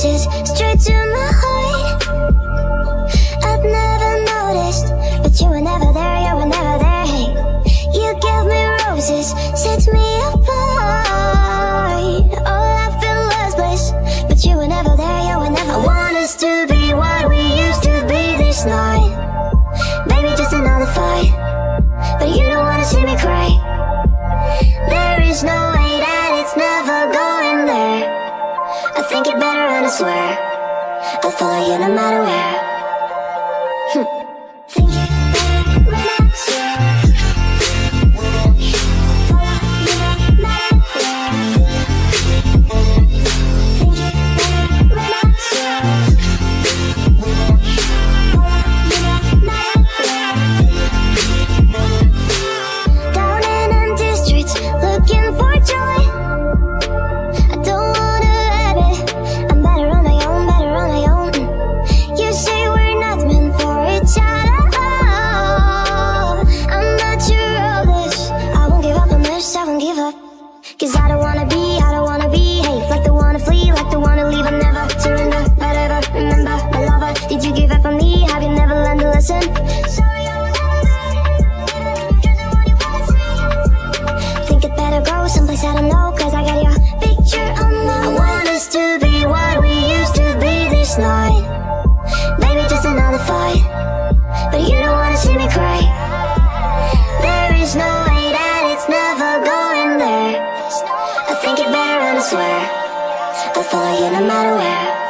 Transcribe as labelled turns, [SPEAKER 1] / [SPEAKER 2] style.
[SPEAKER 1] kisses straight to my heart. I'd never noticed, but you were never there, you were never there. Hey, You gave me roses, set me apart. All I feel is bliss, but you were never there, you were never there. I want us to be what we used to be this night. Baby, just another fight. Swear I'll follow you no matter where Cause I don't wanna be, I don't wanna behave like the wanna flee, like the wanna leave. I never surrender, but ever remember my lover. Did you give up on me? Have you never learned I was Think it better go someplace I don't know Cause I got your picture on swear. I'll follow you no matter where.